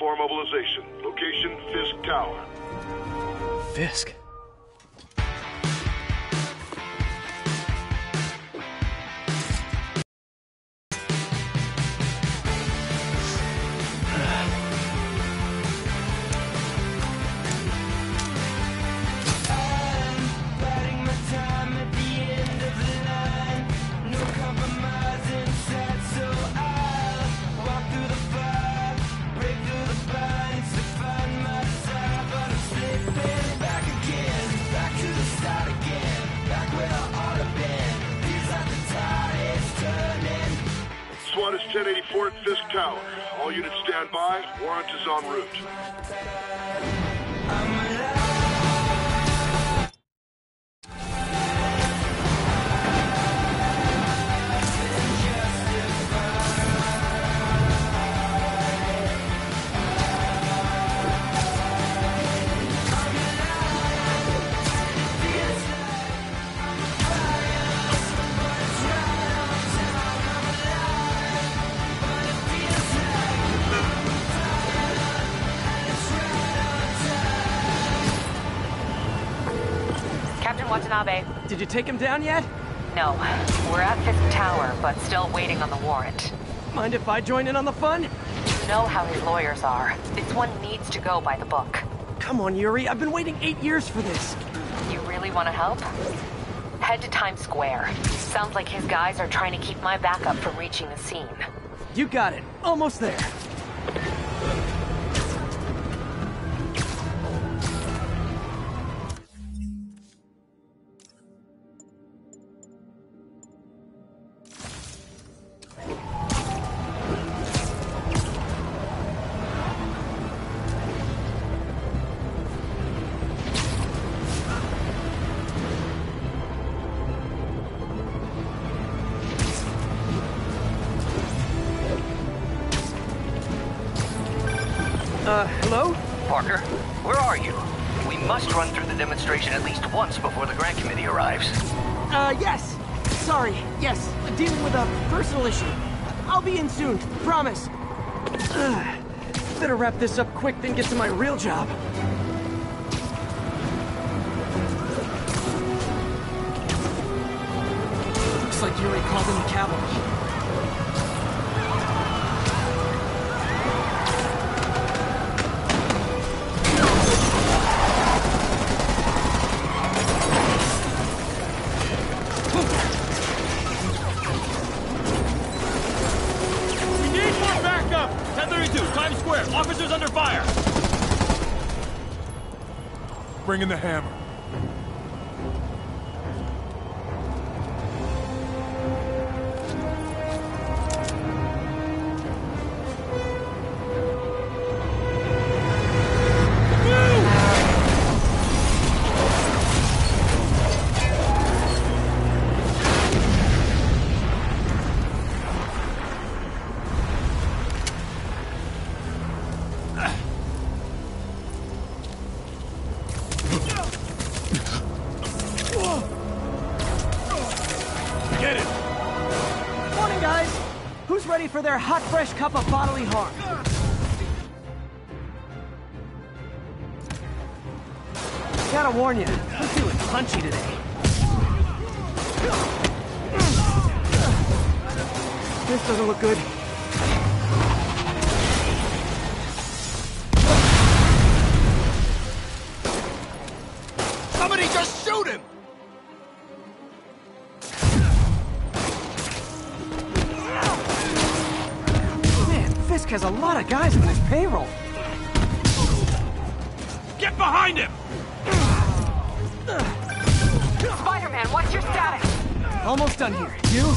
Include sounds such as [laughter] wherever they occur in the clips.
units, 4 mobilization. Location, Fisk Tower. Fisk. Did you take him down yet? No, we're at Fisk Tower, but still waiting on the warrant. Mind if I join in on the fun? You know how his lawyers are. This one needs to go by the book. Come on, Yuri. I've been waiting eight years for this. You really want to help? Head to Times Square. Sounds like his guys are trying to keep my backup from reaching the scene. You got it. Almost there. Yes. Dealing with a personal issue. I'll be in soon. Promise. Ugh. Better wrap this up quick than get to my real job. Looks like Yuri called in the cavalry. Bring in the hammer. For their hot, fresh cup of bodily harm? Gotta warn you, I'm feeling punchy today. This doesn't look good. You?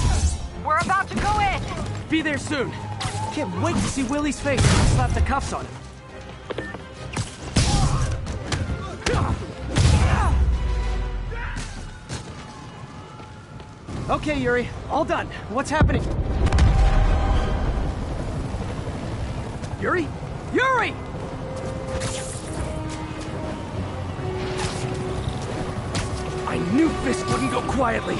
We're about to go in! Be there soon. Can't wait to see Willie's face when I slap the cuffs on him. Okay, Yuri. All done. What's happening? Yuri? Yuri! I knew Fisk wouldn't go quietly.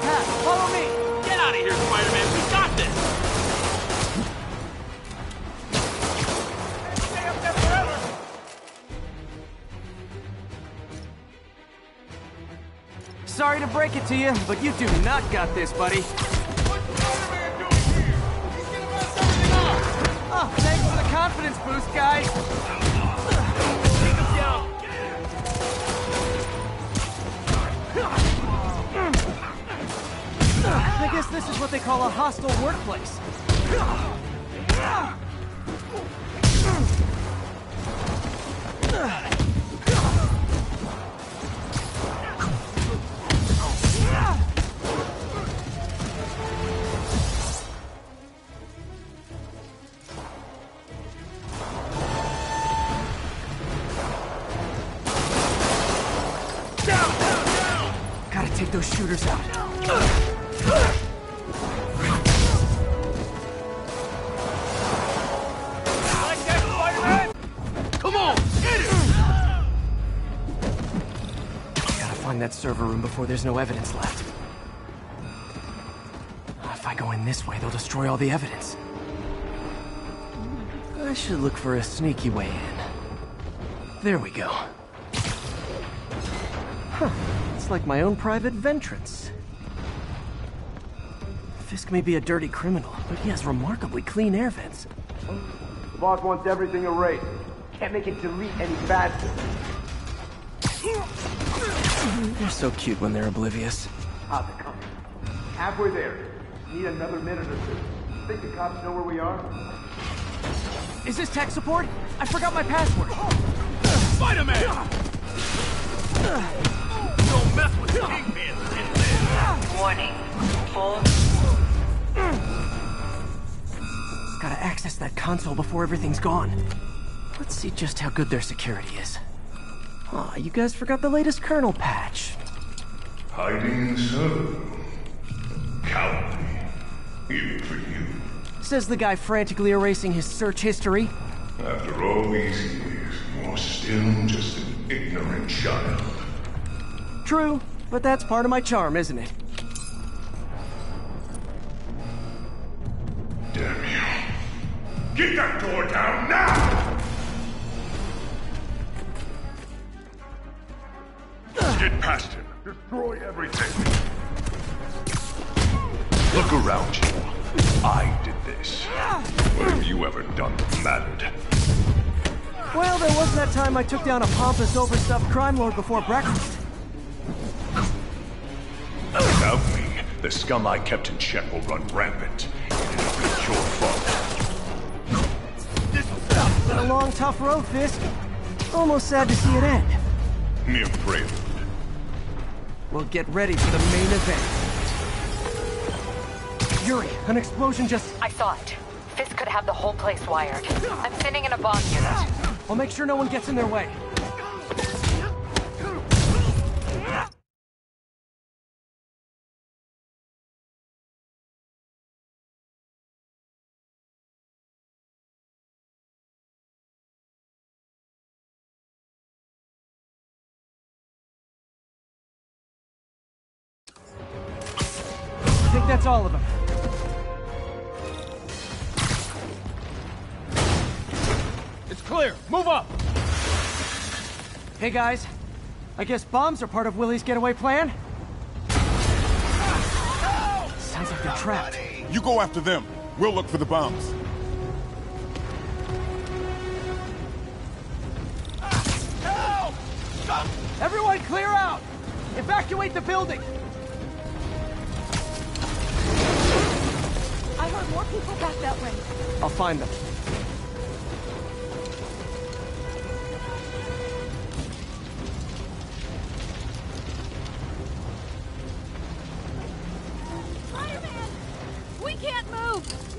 Path. Follow me! Get out of here, Spider-Man. We got this. Stay up there forever. Sorry to break it to you, but you do not got this, buddy. I guess this is what they call a hostile workplace. Gotta that server room before there's no evidence left. If I go in this way, they'll destroy all the evidence. I should look for a sneaky way in. There we go. Huh. It's like my own private ventrance. Fisk may be a dirty criminal, but he has remarkably clean air vents. The boss wants everything erased. Can't make it delete any faster. They're so cute when they're oblivious. How's it coming? Halfway there. Need another minute or two. Think the cops know where we are? Is this tech support? I forgot my password. Spider-Man! Don't mess with Kingpin. Warning. Full Gotta access that console before everything's gone. Let's see just how good their security is. Aw, you guys forgot the latest kernel patch. Hiding so. Cowardly. Even for you. Says the guy frantically erasing his search history. After all these years, you're still just an ignorant child. True, but that's part of my charm, isn't it? Damn you. Get that door down Destroy everything. Look around you. I did this. What have you ever done that mattered? Well, there was that time I took down a pompous, overstuffed crime lord before breakfast. Without me, the scum I kept in check will run rampant. And it'll be your fault. Been a long, tough road, Fisk. Almost sad to see it end. Mere prelude. We'll get ready for the main event. Yuri, an explosion just... I saw it. Fisk could have the whole place wired. I'm sending in a bomb unit. I'll make sure no one gets in their way. Hey guys, I guess bombs are part of Willie's getaway plan? Sounds like they're trapped. You go after them. We'll look for the bombs. Everyone clear out! Evacuate the building! I heard more people back that way. I'll find them.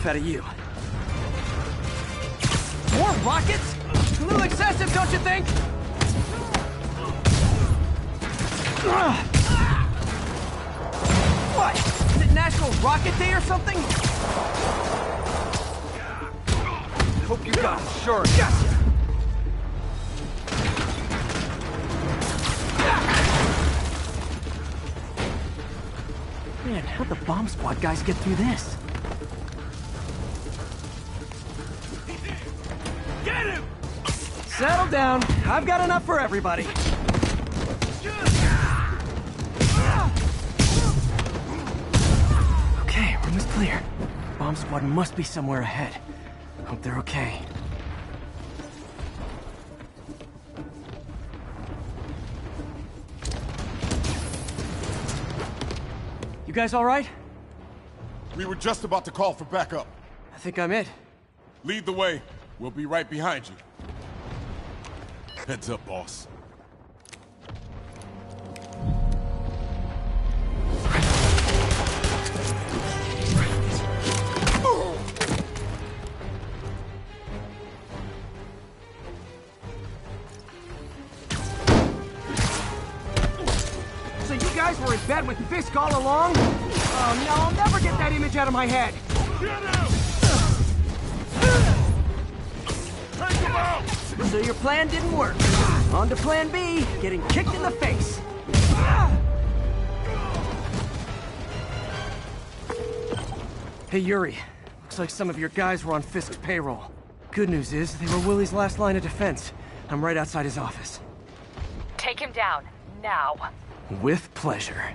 Enough out of you. More rockets? A little excessive, don't you think? What? Is it National Rocket Day or something? Hope you got insurance. Gotcha! Man, how'd the bomb squad guys get through this? Settle down. I've got enough for everybody. Okay, room is clear. Bomb squad must be somewhere ahead. Hope they're okay. You guys all right? We were just about to call for backup. I think I'm it. Lead the way. We'll be right behind you. Heads up, boss. So you guys were in bed with Fisk all along? Oh no, I'll never get that image out of my head. So your plan didn't work. On to plan B, getting kicked in the face. Hey Yuri, looks like some of your guys were on Fisk's payroll. Good news is, they were Willie's last line of defense. I'm right outside his office. Take him down. Now. With pleasure.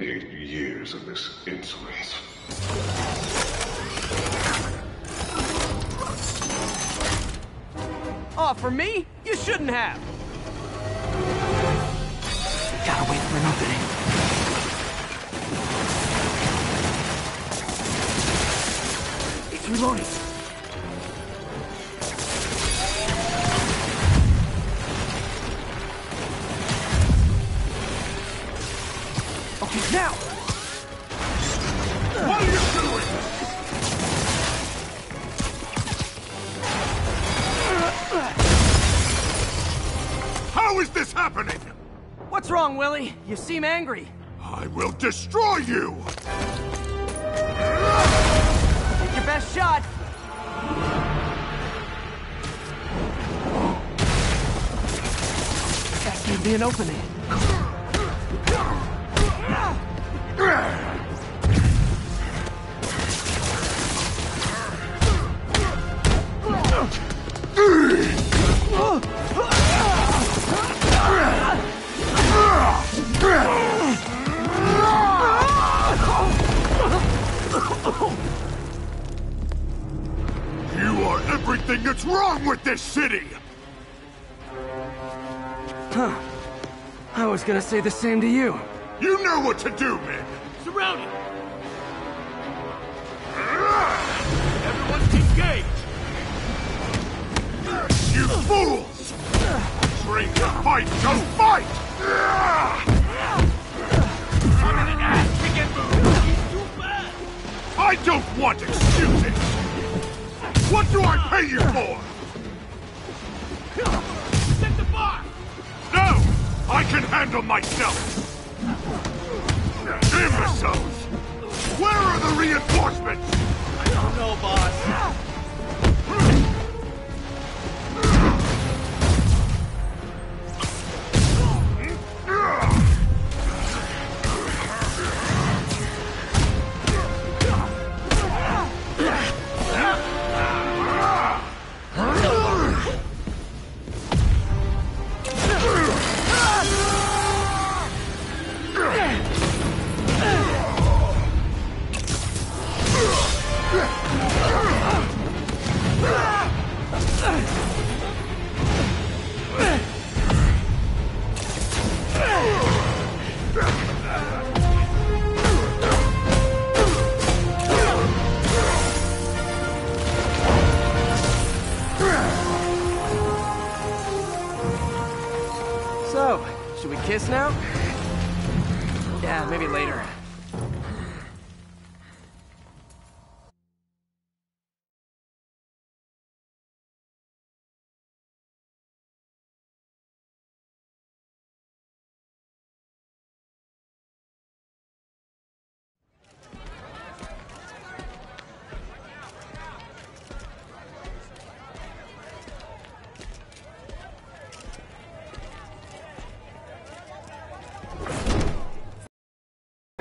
Eight years of this insolence. Oh, for me? You shouldn't have. Gotta wait for an opening. It's reloading. Wrong, Willie? You seem angry. I will destroy you! Take your best shot. That gave me an opening. Everything that's wrong with this city! Huh. I was gonna say the same to you. You know what to do, man! Surround it! Everyone's engaged! You fools! Train to fight, go fight! I don't want excuses! What do I pay you for? Set the bar! No! I can handle myself! Imbeciles! Where are the reinforcements? I don't know, boss. [laughs]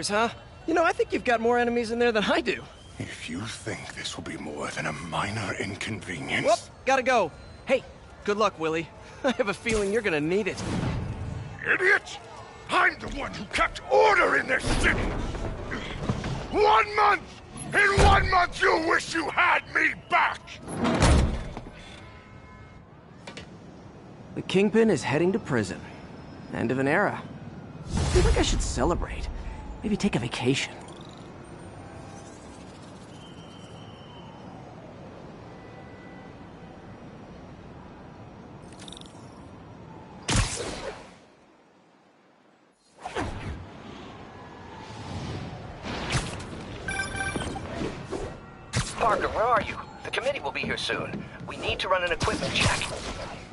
Huh? You know, I think you've got more enemies in there than I do. If you think this will be more than a minor inconvenience... Whoop, gotta go. Hey, good luck, Willie. [laughs] I have a feeling you're gonna need it. Idiot! I'm the one who kept order in this city! One month! In one month you'll wish you had me back! The Kingpin is heading to prison. End of an era. I feel like I should celebrate. Maybe take a vacation. Parker, where are you? The committee will be here soon. We need to run an equipment check.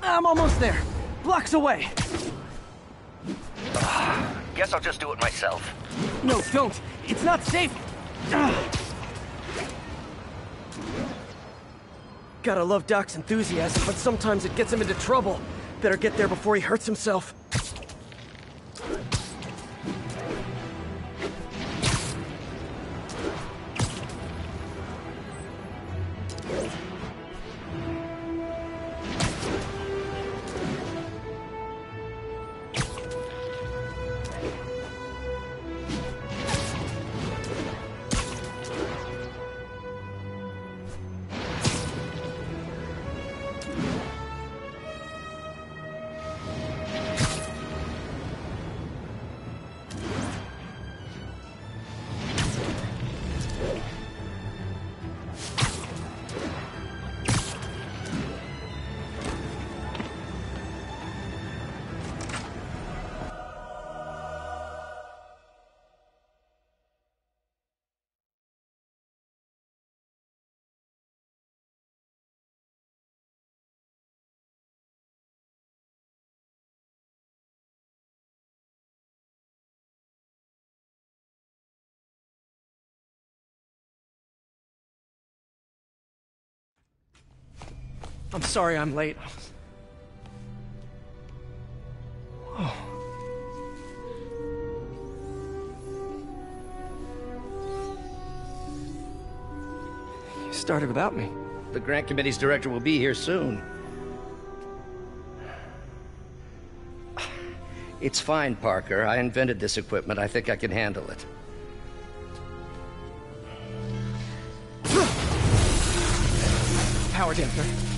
I'm almost there. Blocks away. Guess I'll just do it myself. No, don't. It's not safe. Gotta love Doc's enthusiasm, but sometimes it gets him into trouble. Better get there before he hurts himself. I'm sorry I'm late. Whoa. You started without me. The grant committee's director will be here soon. It's fine, Parker. I invented this equipment. I think I can handle it. Power dampener.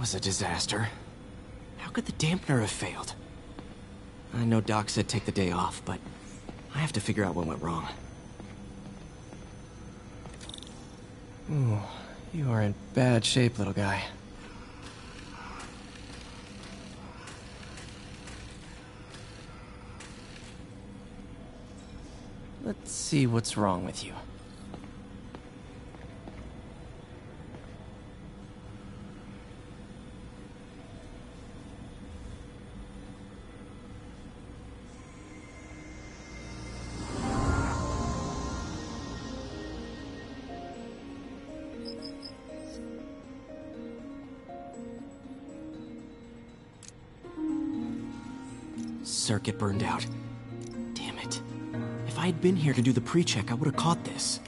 Was a disaster. How could the dampener have failed? I know Doc said take the day off, but I have to figure out what went wrong. Ooh, you are in bad shape, little guy. Let's see what's wrong with you. Circuit burned out. Damn it. If I had been here to do the pre-check, I would have caught this.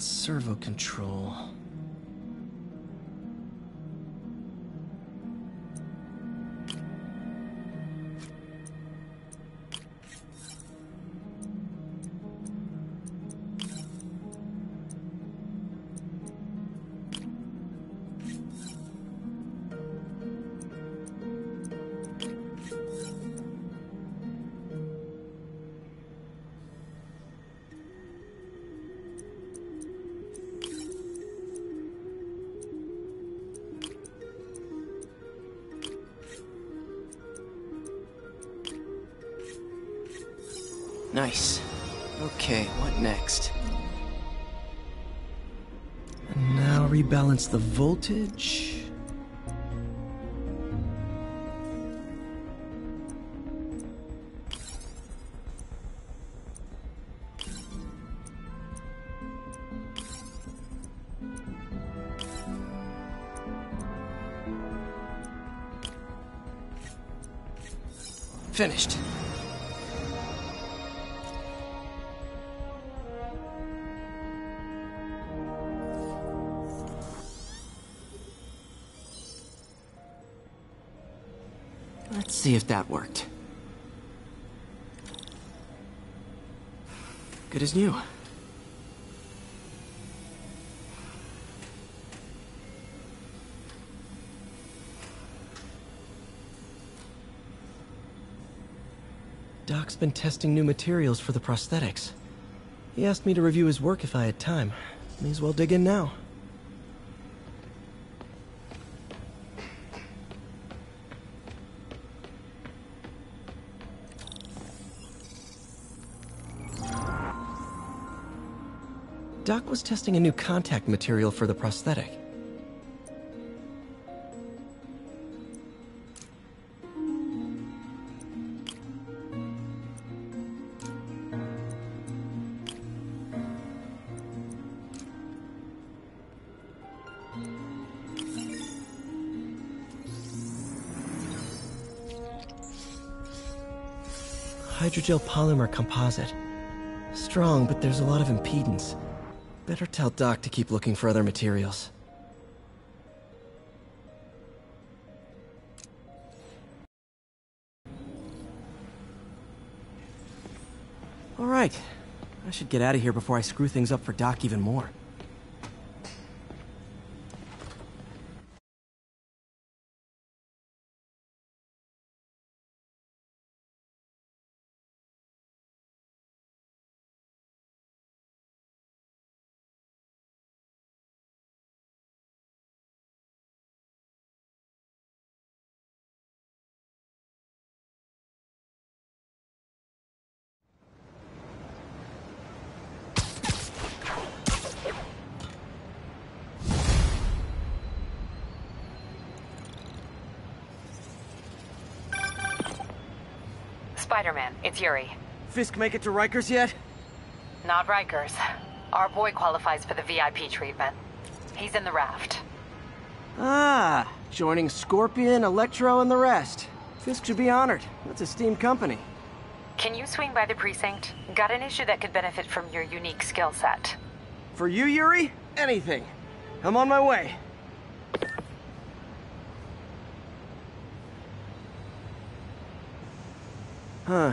To Nice. Okay, what next? And now rebalance the voltage. Finished. If that worked. Good as new. Doc's been testing new materials for the prosthetics. He asked me to review his work if I had time. May as well dig in now. was testing a new contact material for the prosthetic. hydrogel polymer composite. Strong, but there's a lot of impedance. Better tell Doc to keep looking for other materials. All right. I should get out of here before I screw things up for Doc even more. Yuri. Fisk make it to Rikers yet? Not Rikers. Our boy qualifies for the VIP treatment. He's in the raft. Ah, joining Scorpion, Electro, and the rest. Fisk should be honored. That's a steamed company. Can you swing by the precinct? Got an issue that could benefit from your unique skill set. For you, Yuri? Anything. I'm on my way. Huh.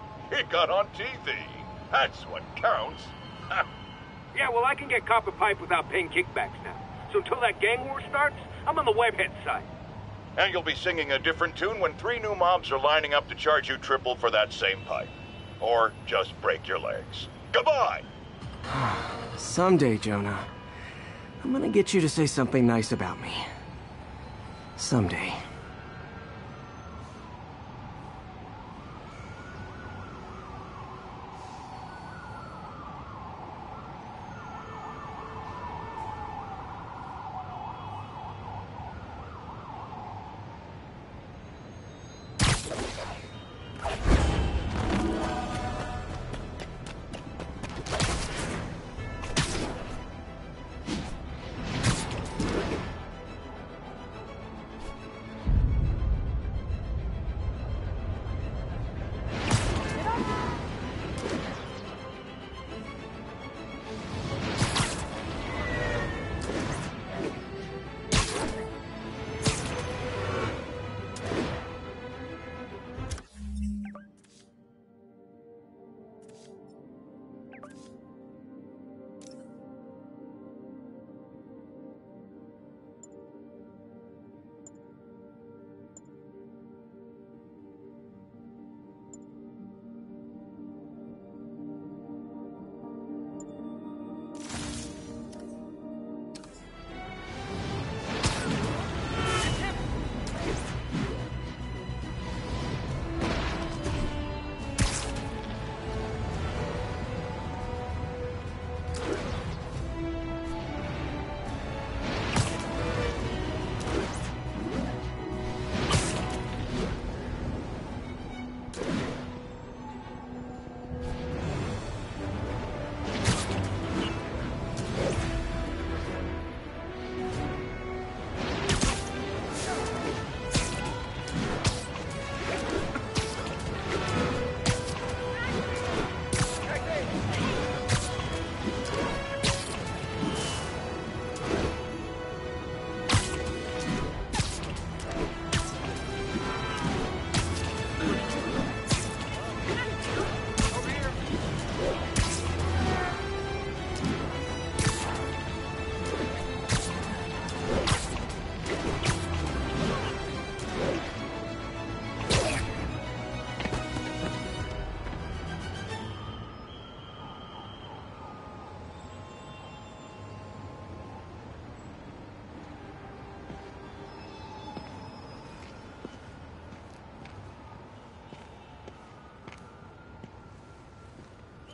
[laughs] He got on TV. That's what counts. Yeah, well, I can get copper pipe without paying kickbacks now. So until that gang war starts, I'm on the webhead side. and you'll be singing a different tune when three new mobs are lining up to charge you triple for that same pipe. Or just break your legs. Goodbye! [sighs] Someday, Jonah, I'm gonna get you to say something nice about me. Someday.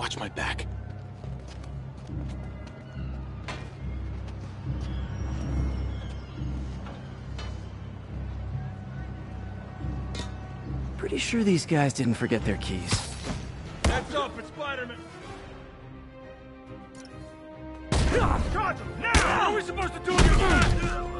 Watch my back. Pretty sure these guys didn't forget their keys. Heads up, it's Spider-Man! Charge him, now! What are we supposed to do against that?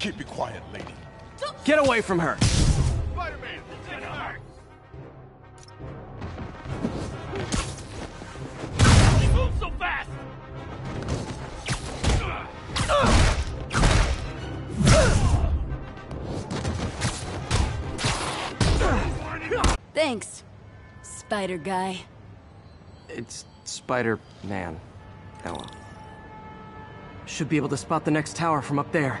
Keep it quiet, lady. Get away from her. Spider-Man! Move so! Thanks, Spider Guy. It's Spider-Man. Oh well. Should be able to spot the next tower from up there.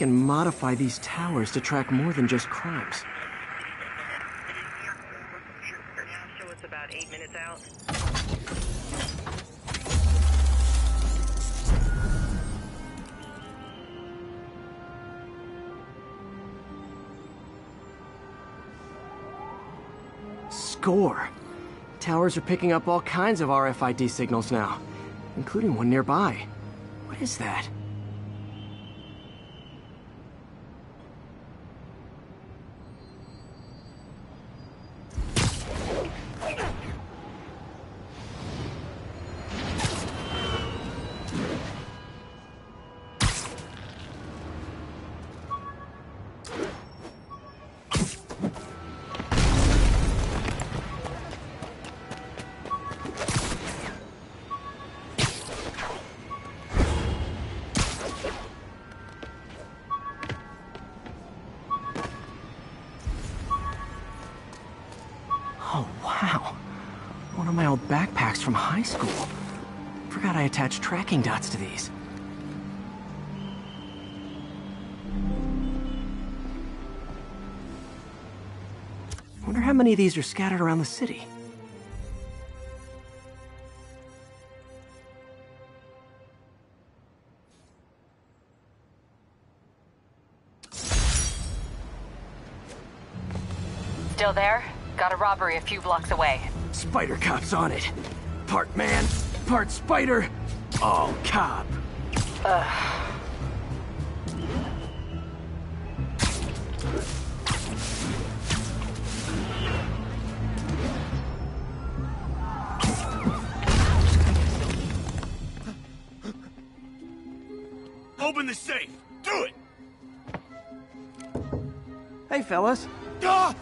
Can modify these towers to track more than just crimes. So it's about eight minutes out. Score! Towers are picking up all kinds of RFID signals now, including one nearby. What is that? Tracking dots to these. Wonder how many of these are scattered around the city. Still there? Got a robbery a few blocks away. Spider Cop's on it. Part man, part spider, all cop. Ugh. Open the safe! Do it! Hey, fellas. Ah!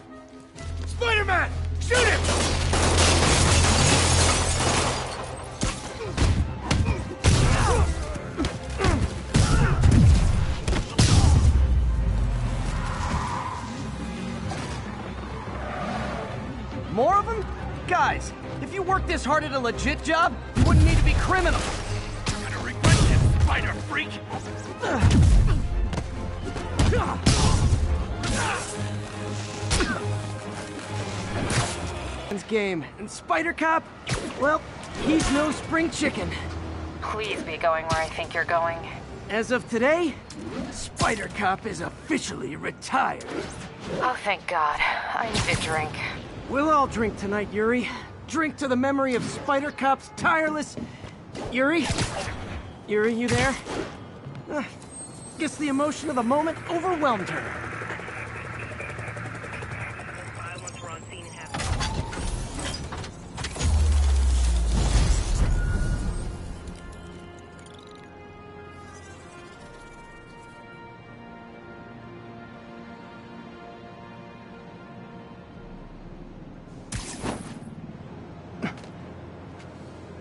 Spider-Man! Shoot him! This hard at a legit job, you wouldn't need to be criminal. You're gonna regret this, spider freak! Game and Spider Cop, well, he's no spring chicken. Please be going where I think you're going. As of today, Spider Cop is officially retired. Oh, thank God. I need a drink. We'll all drink tonight, Yuri. Drink to the memory of Spider Cop's tireless. Yuri? Yuri, you there? Uh, guess the emotion of the moment overwhelmed her.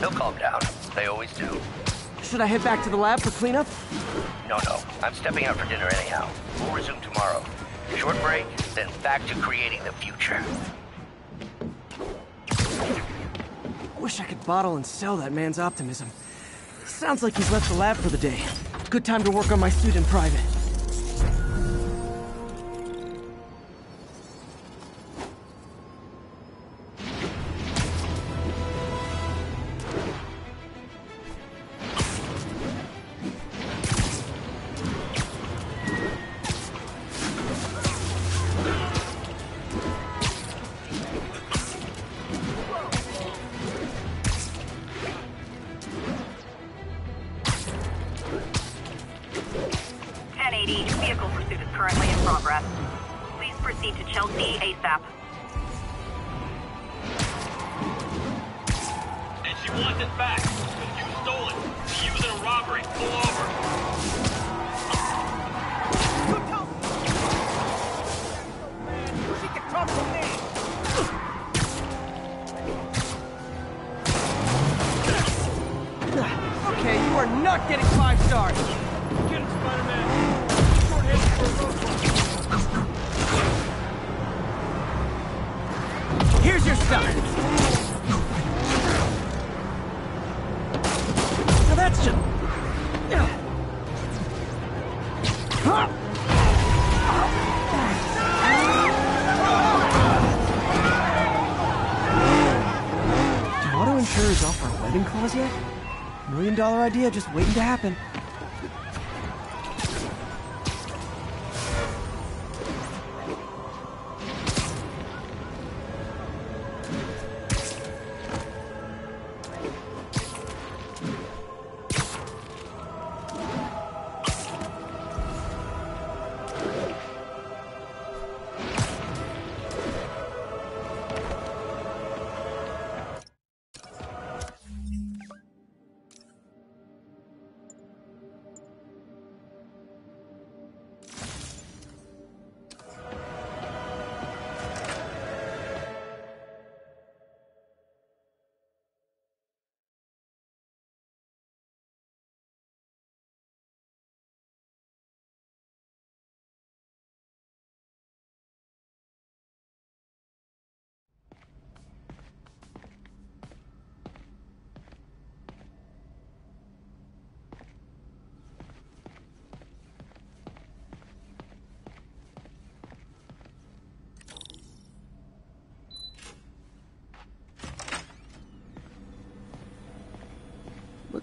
They'll calm down. They always do. Should I head back to the lab for cleanup? No, no. I'm stepping out for dinner anyhow. We'll resume tomorrow. Short break, then back to creating the future. Wish I could bottle and sell that man's optimism. Sounds like he's left the lab for the day. Good time to work on my suit in private.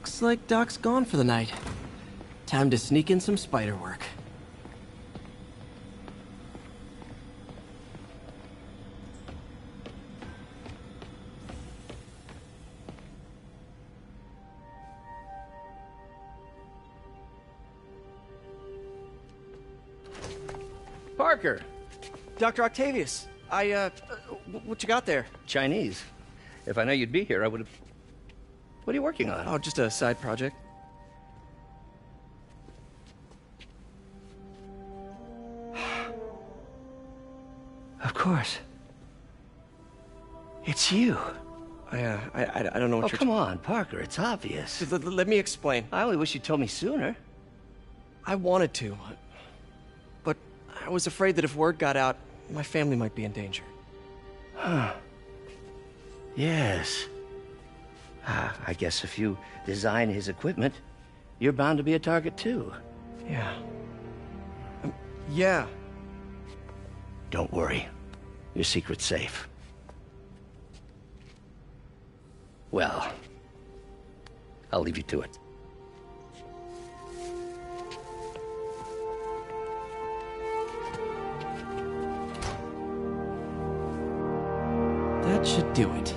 Looks like Doc's gone for the night. Time to sneak in some spider work. Parker! Dr. Octavius, I, uh, what you got there? Chinese. If I know you'd be here, I would have. What are you working on? Oh, just a side project. Of course. It's you. I, uh, I, I, I don't know what oh, you're... come on, Parker. It's obvious. L- l- let me explain. I only wish you'd told me sooner. I wanted to, but I was afraid that if word got out, my family might be in danger. Huh. Yes. Ah, I guess if you design his equipment, you're bound to be a target too. Yeah. Um, yeah. Don't worry. Your secret's safe. Well, I'll leave you to it. That should do it.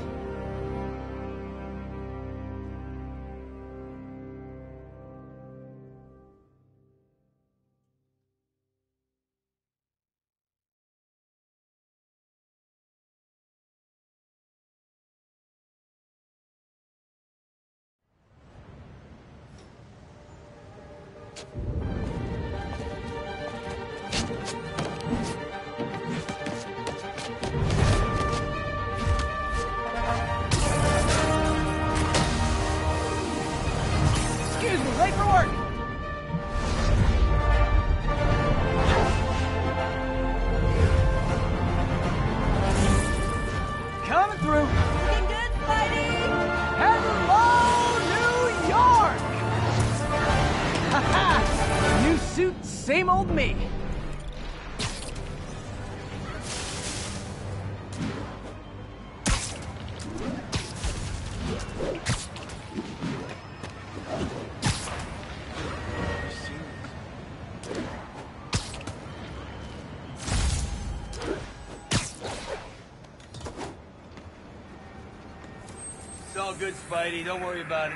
Spidey. Don't worry about it.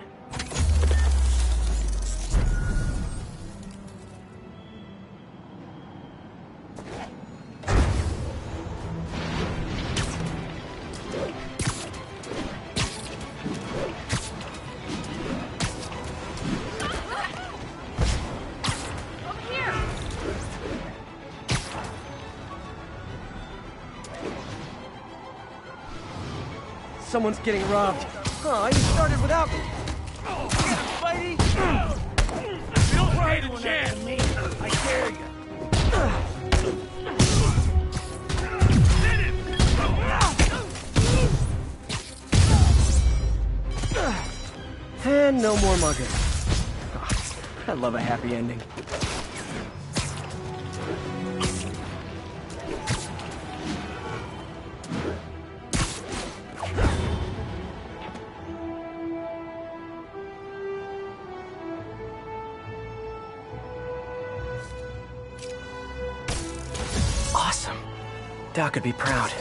Getting robbed. Oh, he started without me. Spidey! You don't stand a chance! I dare you! And no more mugging. I love a happy ending. Could be proud.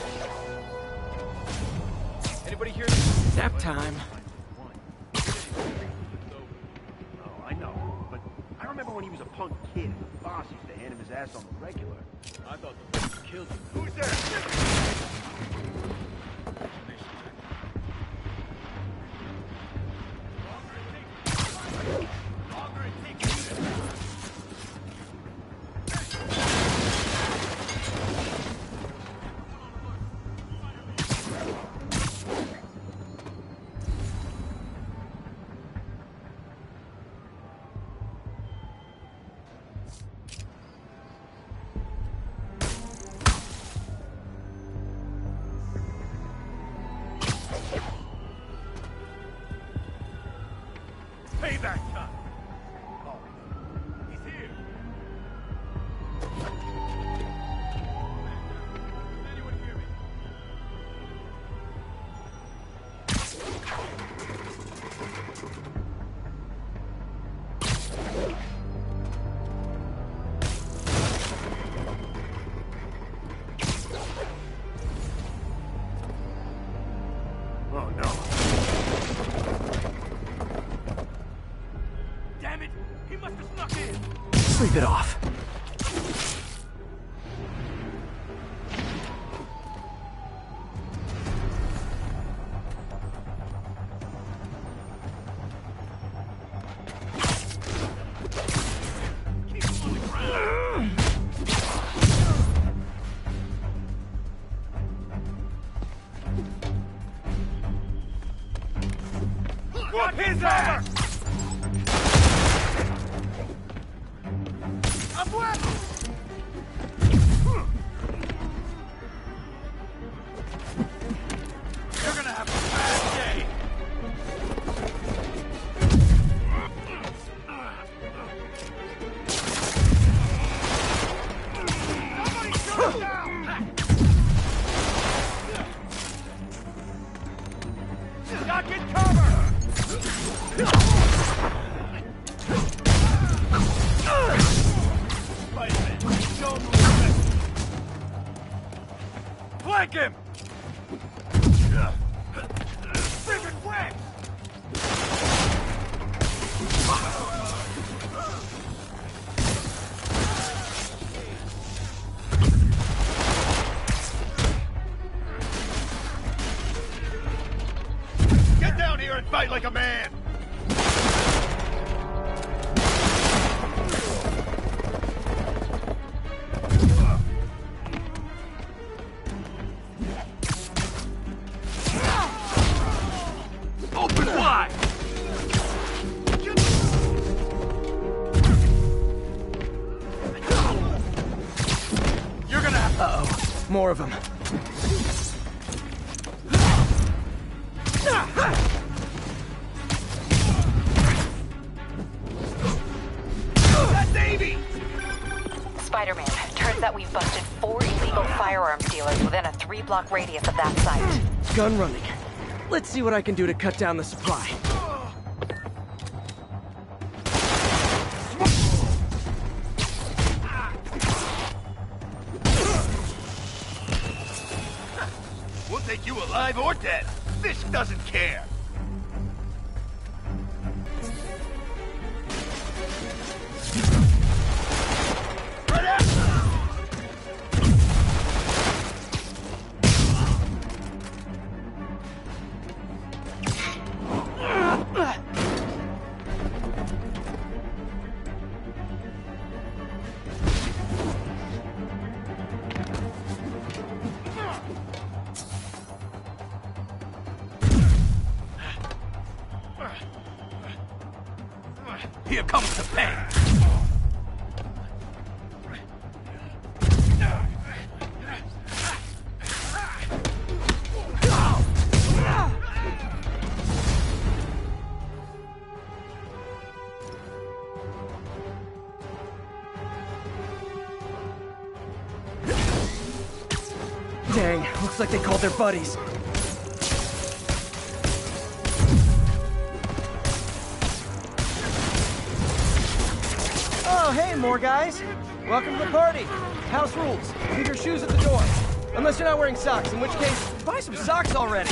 More of them. That's aim Spider-Man, turns out we've busted four illegal firearms dealers within a three-block radius of that site. Gun running. Let's see what I can do to cut down the supply. Like they called their buddies. Oh, hey, more guys. Welcome to the party. House rules. Leave your shoes at the door. Unless you're not wearing socks, in which case, buy some socks already.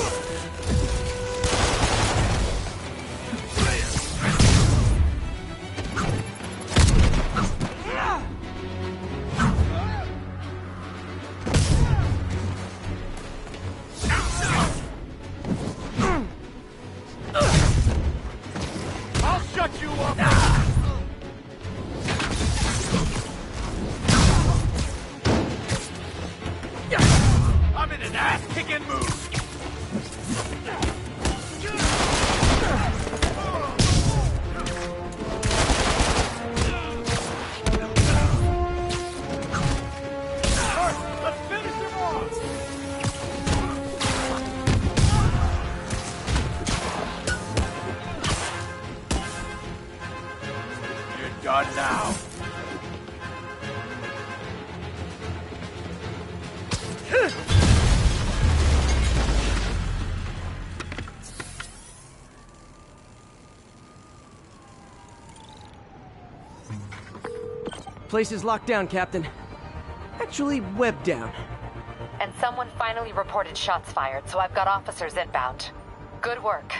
Look! Place is locked down, Captain. Actually, webbed down. And someone finally reported shots fired, so I've got officers inbound. Good work.